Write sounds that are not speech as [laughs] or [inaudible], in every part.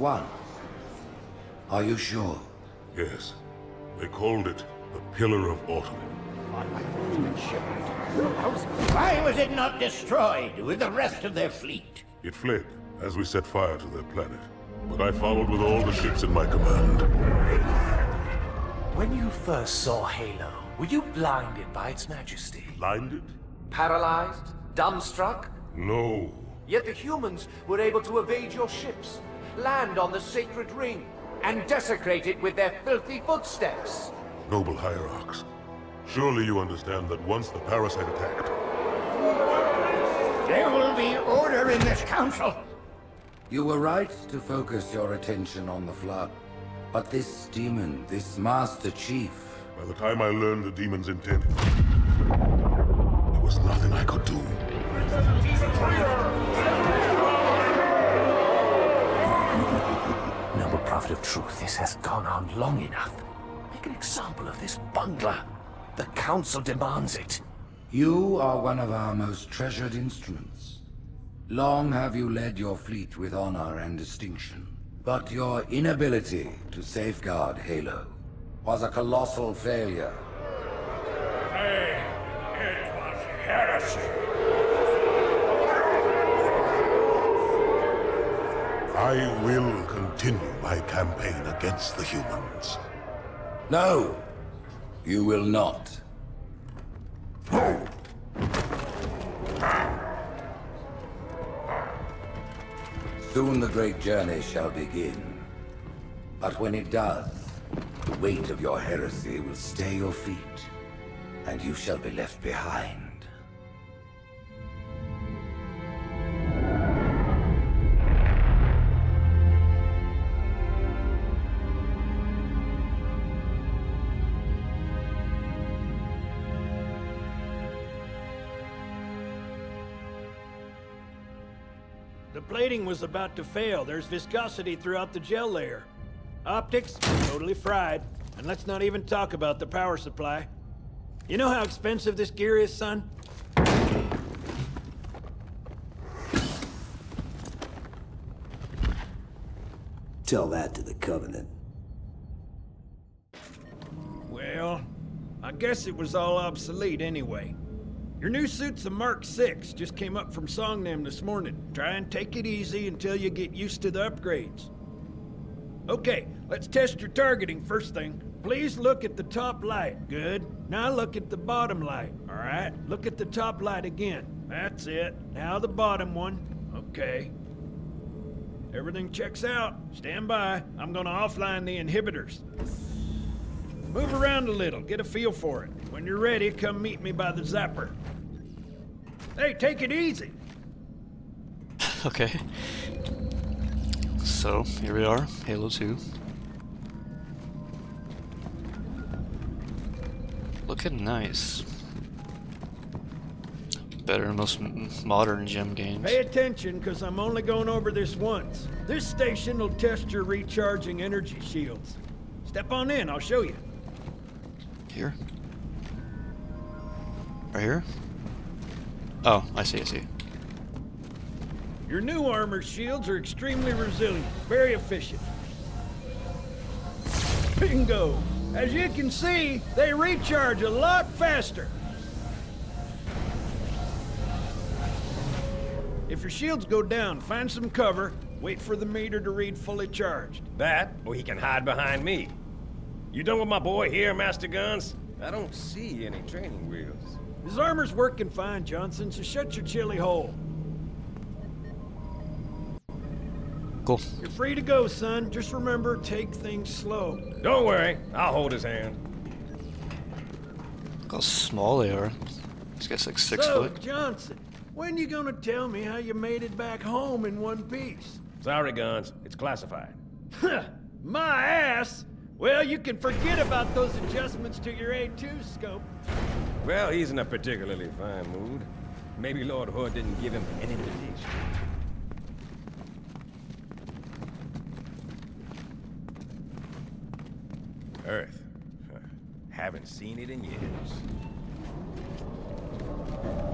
one Are you sure? Yes. They called it the Pillar of Autumn. Why was it not destroyed with the rest of their fleet? It fled as we set fire to their planet. But I followed with all the ships in my command. When you first saw Halo, were you blinded by its majesty? Blinded? Paralyzed? Dumbstruck? No. Yet the humans were able to evade your ships, land on the sacred ring, and desecrate it with their filthy footsteps. Noble Hierarchs. Surely you understand that once the parasite attacked, There will be order in this council. You were right to focus your attention on the Flood. But this demon, this Master Chief, by the time I learned the demon's intent, there was nothing I could do. Noble Prophet of Truth, this has gone on long enough. Make an example of this bungler. The Council demands it. you are one of our most treasured instruments. Long have you led your fleet with honor and distinction. But your inability to safeguard Halo was a colossal failure. Hey, it was heresy. I will continue my campaign against the humans. No, you will not. Soon the great journey shall begin. But when it does, the weight of your heresy will stay your feet, and you shall be left behind. The plating was about to fail. There's viscosity throughout the gel layer. Optics, totally fried. And let's not even talk about the power supply. You know how expensive this gear is, son? Tell that to the Covenant. Well, I guess it was all obsolete anyway. Your new suit's a Mark 6, just came up from Songnam this morning. Try and take it easy until you get used to the upgrades. Okay, let's test your targeting first thing. Please look at the top light. Good. Now look at the bottom light. All right, look at the top light again. That's it. Now the bottom one. Okay. Everything checks out. Stand by. I'm gonna offline the inhibitors. Move around a little, get a feel for it. When you're ready, come meet me by the zapper. Hey, take it easy. [laughs] Okay. So, here we are, Halo 2. Looking nice. Better than most m- modern gem games. Pay attention, because I'm only going over this once. This station will test your recharging energy shields. Step on in, I'll show you. Here? Right here? Oh, I see, I see. Your new armor shields are extremely resilient, very efficient. Bingo! As you can see, they recharge a lot faster. If your shields go down, find some cover, wait for the meter to read fully charged. That, or he can hide behind me. You done with my boy here, Master Guns? I don't see any training wheels. His armor's working fine, Johnson, so shut your chilly hole. Cool. You're free to go, son. Just remember, take things slow. Don't worry, I'll hold his hand. Look how small they are. This guy's like six so, foot. Johnson, when you gonna tell me how you made it back home in one piece? Sorry, Guns, it's classified. My ass! Well, you can forget about those adjustments to your A2 scope. Well, he's in a particularly fine mood. Maybe Lord Hood didn't give him an invitation. Earth. Huh. [laughs] Haven't seen it in years.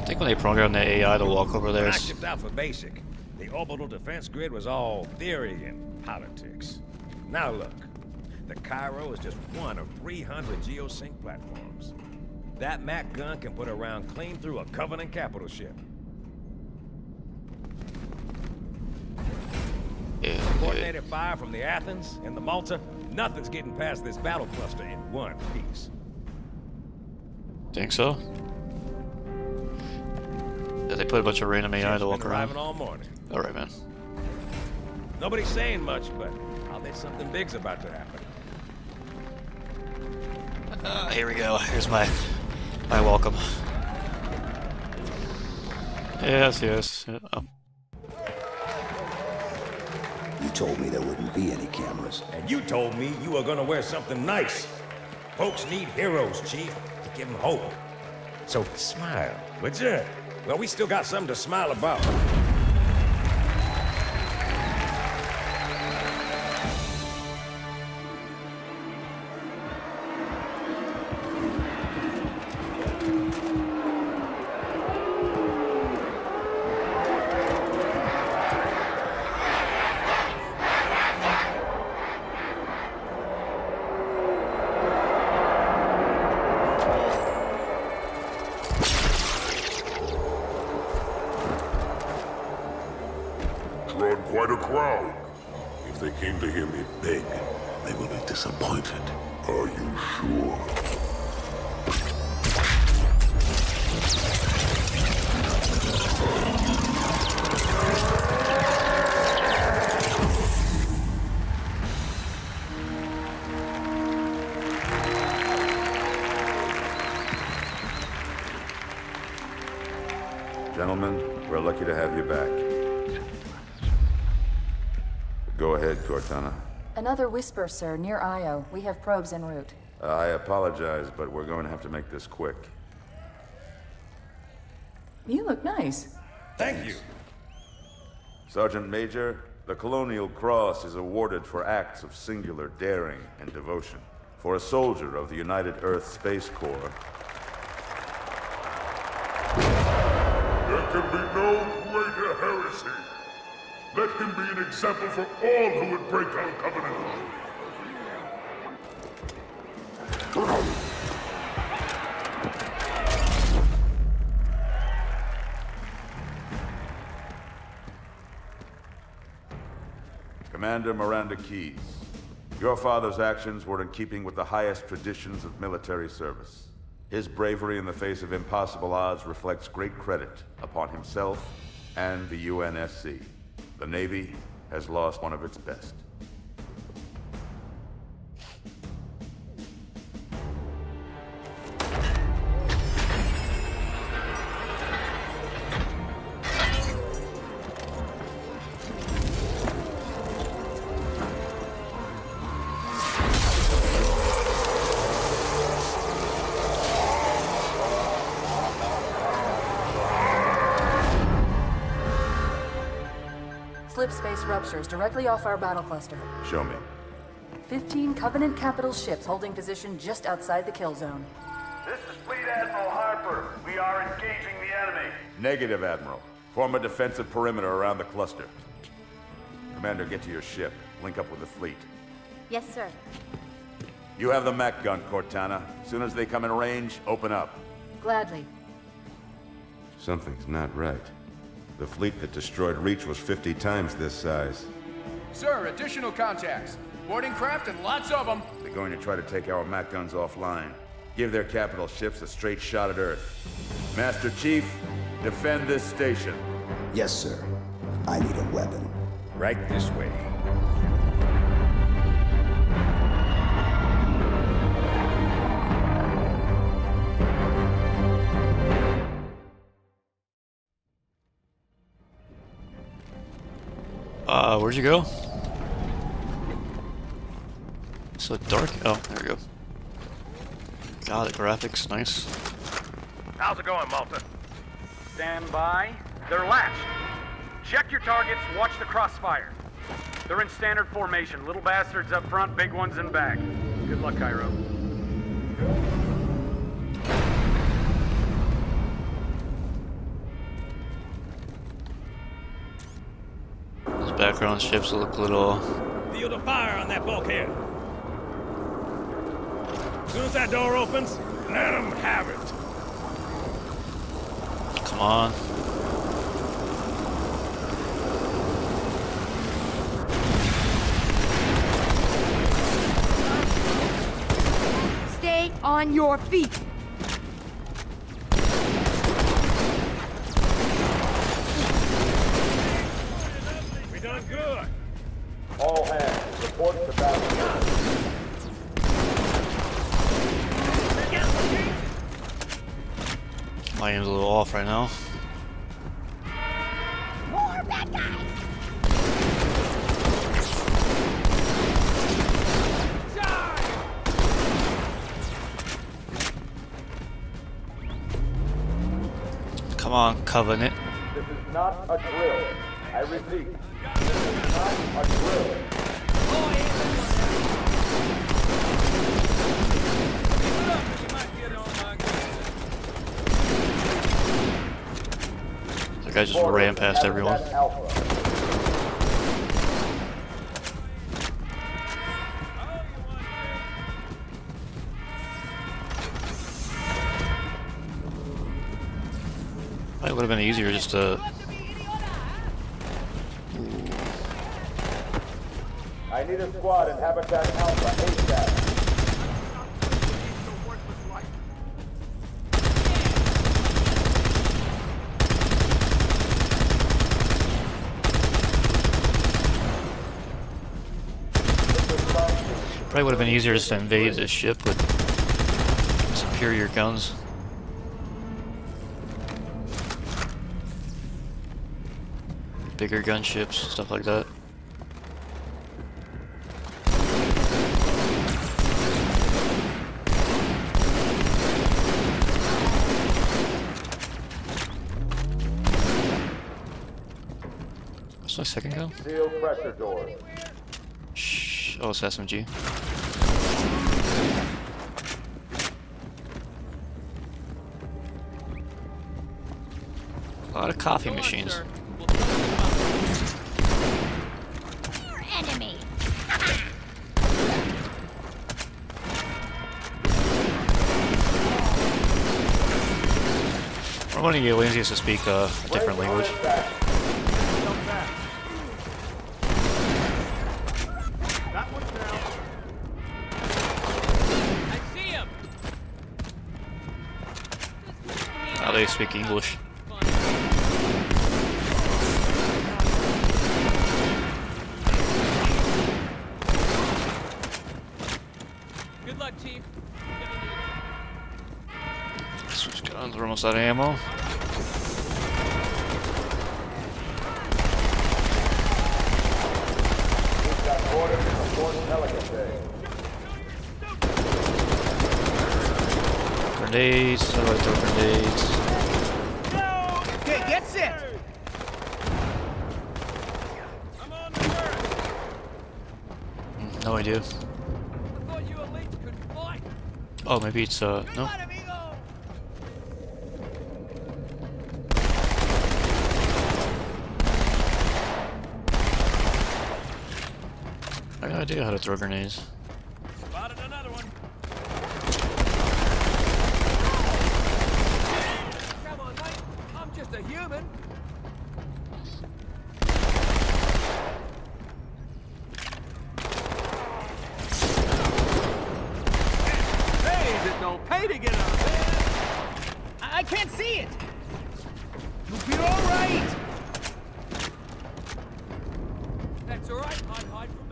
I think when they programmed the AI to walk over there, I shipped out for basic, they orbital defense grid was all theory and politics. Now look, the Cairo is just one of 300 geosync platforms. That Mac gun can put a round clean through a Covenant capital ship. Coordinated fire from the Athens and the Malta, nothing's getting past this battle cluster in one piece. Think so? Yeah, they put a bunch of random AI to walk around. all morning. Alright, man. Nobody's saying much, but I'll bet something big's about to happen. Uh, here we go. Here's my my welcome. Yes, yes. yeah, Oh, You told me there wouldn't be any cameras. And you told me you were gonna wear something nice. Folks need heroes, Chief, to give them hope. So smile, would you? Well, we still got something to smile about. Drawn quite a crowd. If they came to hear me beg, they will be disappointed. Are you sure? Cortana. Another whisper, sir, near Io. We have probes en route. Uh, I apologize, but we're going to have to make this quick. You look nice. Thank you. Sergeant Major, the Colonial Cross is awarded for acts of singular daring and devotion. For a soldier of the United Earth Space Corps, There can be no greater heresy. Let him be an example for all who would break our covenant. Commander Miranda Keyes, your father's actions were in keeping with the highest traditions of military service. His bravery in the face of impossible odds reflects great credit upon himself and the UNSC. The Navy has lost one of its best. Slip space ruptures directly off our battle cluster. Show me. 15 Covenant capital ships holding position just outside the kill zone. This is Fleet Admiral Harper. We are engaging the enemy. Negative, Admiral. Form a defensive perimeter around the cluster. Commander, get to your ship. Link up with the fleet. Yes, sir. You have the Mac gun, Cortana. As soon as they come in range, open up. Gladly. Something's not right. The fleet that destroyed Reach was 50 times this size. Sir, additional contacts. Boarding craft and lots of them. They're going to try to take our Mac guns offline. Give their capital ships a straight shot at Earth. Master Chief, defend this station. Yes, sir. I need a weapon. Right this way. Uh, where'd you go? So dark. Oh, there we go. God, the graphics, nice. How's it going, Malta? Stand by. They're latched. Check your targets, watch the crossfire. They're in standard formation. Little bastards up front, big ones in back. Good luck, Cairo. Background ships look a little. Field of fire on that bulkhead. As soon as that door opens, let them have it. Come on. Stay on your feet. Off right now. More bad guys. Come on, Covenant. This is not a drill. I repeat, this is not a drill. The guy just ran past everyone. It would have been easier just to. I need a squad in Habitat Alpha Probably would have been easier just to invade this ship with superior guns. Bigger gunships, stuff like that. What's my second gun? Seal pressure doors. Shh. Oh, it's SMG. Lot of coffee machines. Enemy. Or one of the aliens used to speak uh, a different language. I see him. Now they speak English. Almost out of ammo. We've got orders from Fort Pelican Bay. Grenades, how do I throw grenades? Okay, get set. Mm, No idea. thought you elites could fight. Oh, maybe it's, uh, no. I got no idea how to throw grenades. Spotted another one. Come on, mate. I'm just a human. Hey, it don't pay to get out there. I, I can't see it. You'll be all right. That's all right. I'd hide from me too.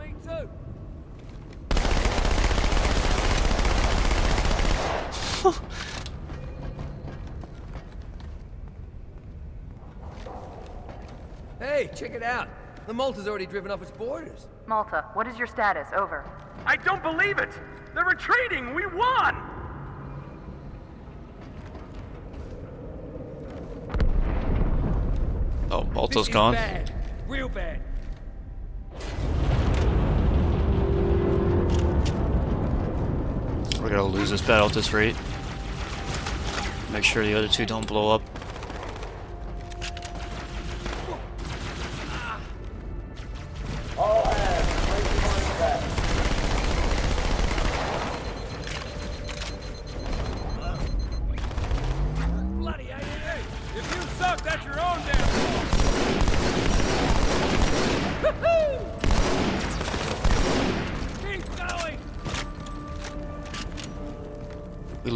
Hey, check it out. The Malta's already driven off its boarders. Malta, what is your status? Over. I don't believe it! They're retreating! We won! Oh, This Malta's is gone. bad. Real bad. Gonna lose this battle at this rate. Make sure the other two don't blow up.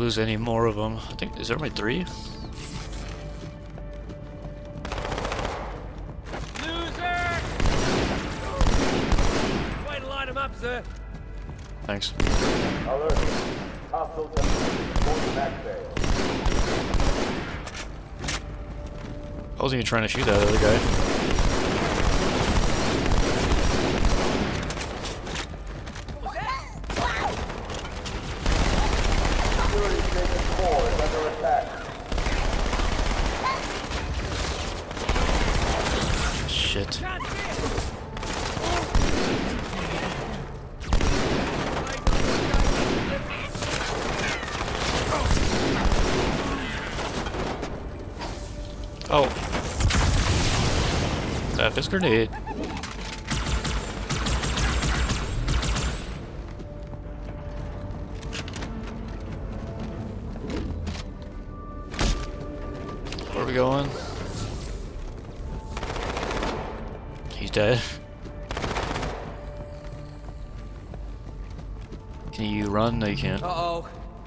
Lose any more of them. I think is there only three? Loser! Way to line him up. Thanks. Alert. Hostile template. I wasn't even trying to shoot that other guy. Shit. Oh. That is grenade.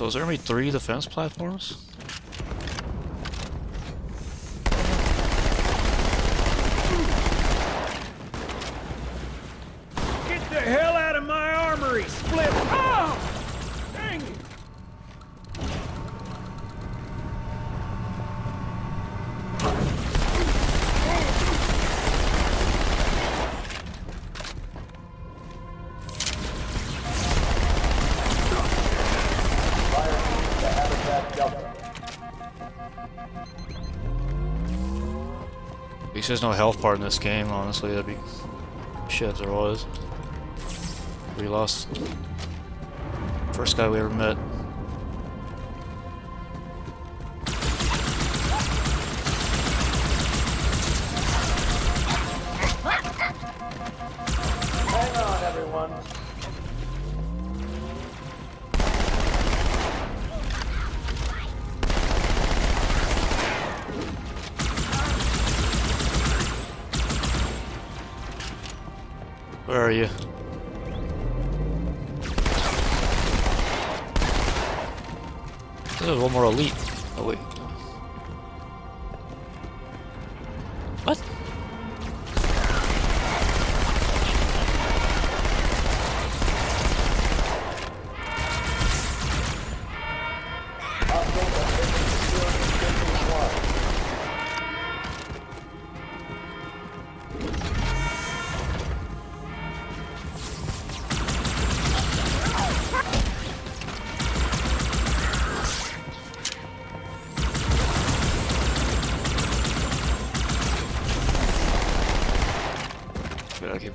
So is there only three defense platforms? At least there's no health part in this game, honestly. That'd be shit if there was. We lost first guy we ever met.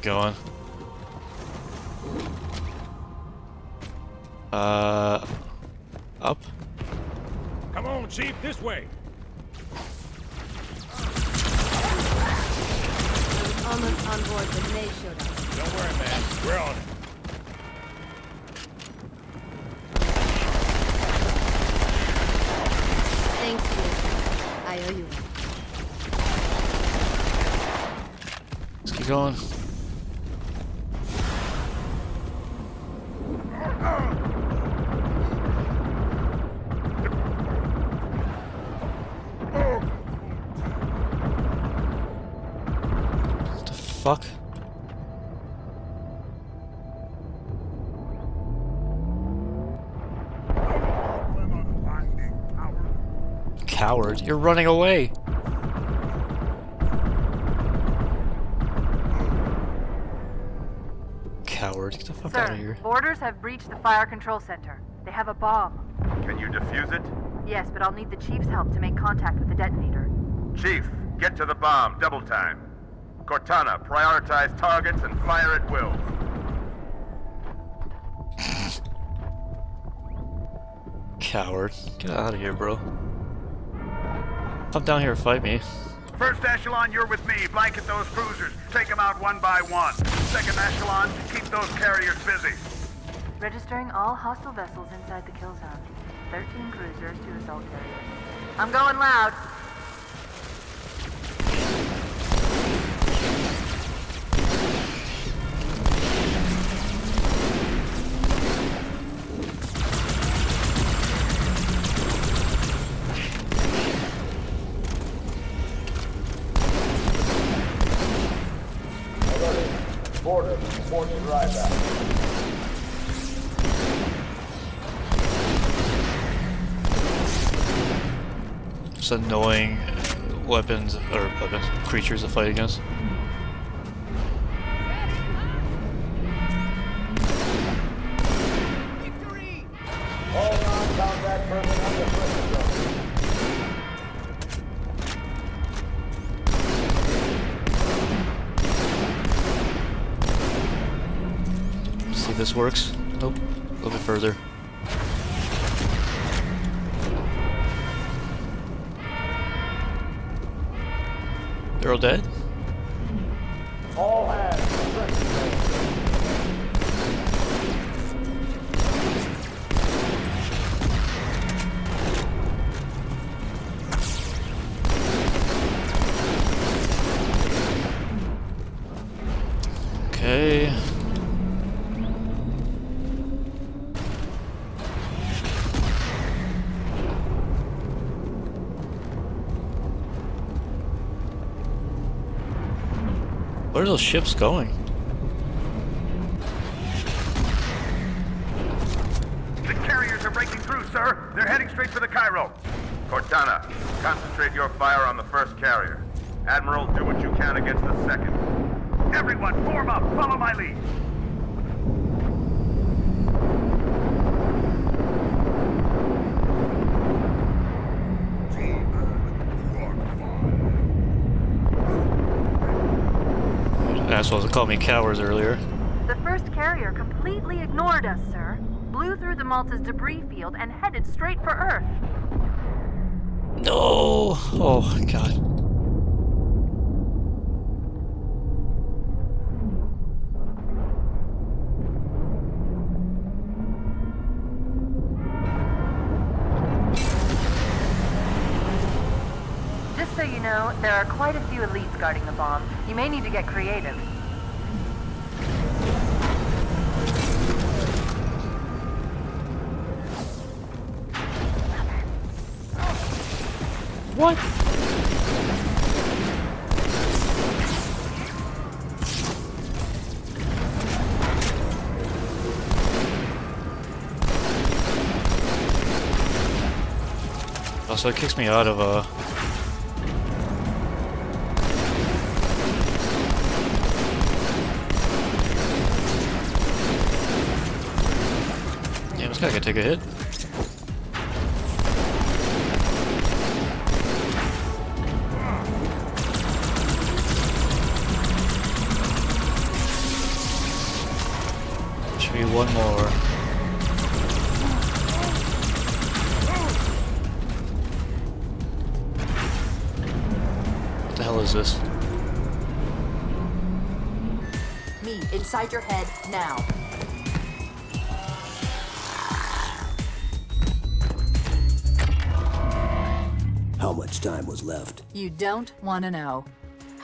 Going. Uh, up. Come on, Chief, this way. Almost on board when they showed up. Don't worry, man. We're on it. Thanks, you. I owe you. Let's keep going. You're running away. Coward. Get the fuck Sir, out of here. Boarders have breached the fire control center. They have a bomb. Can you defuse it? Yes, but I'll need the Chief's help to make contact with the detonator. Chief, get to the bomb. Double time. Cortana, prioritize targets and fire at will. Coward. Get out of here, bro. Come down here and fight me. First echelon, you're with me. Blanket those cruisers. Take them out one by one. Second echelon, keep those carriers busy. Registering all hostile vessels inside the kill zone. 13 cruisers, two assault carriers. I'm going loud. Just annoying weapons or weapons creatures to fight against. See if this works. Are those ships going? The carriers are breaking through, sir. They're heading straight for the Cairo. Cortana, concentrate your fire on the first carrier. Admiral, do what you can against the second. Everyone, form up. Follow my lead. Assholes that called me cowards earlier. The first carrier completely ignored us, sir. Blew through the Malta's debris field and headed straight for Earth. No! Oh, God. Just so you know, there are quite a few elites guarding the bomb. You may need to get creative. What? Oh, so it kicks me out of uh Yeah, this guy can take a hit. Should be one more. What the hell is this? Me, inside your head, now. How much time was left? You don't want to know.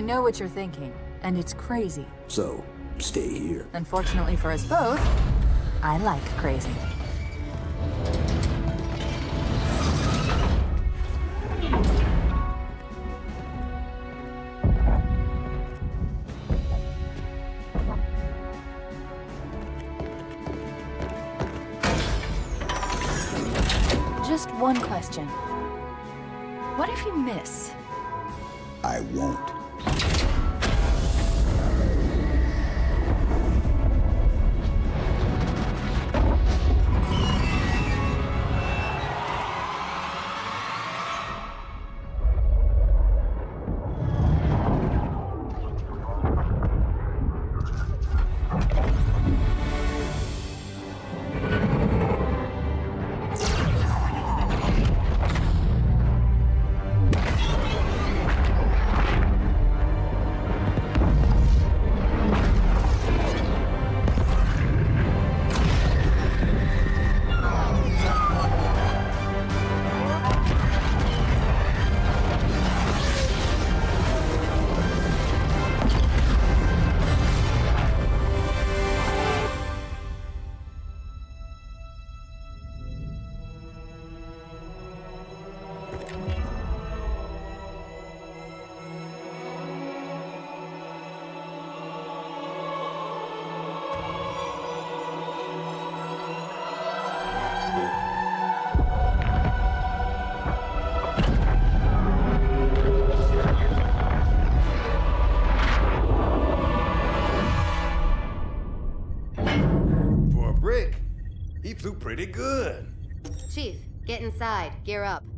I know what you're thinking, and it's crazy. So, stay here. Unfortunately for us both, I like crazy. Just one question. What if you miss? I won't. Okay. Gear up.